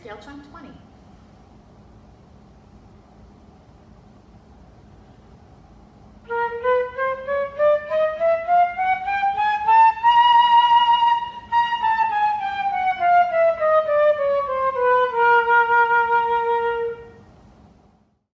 scale chunk 20.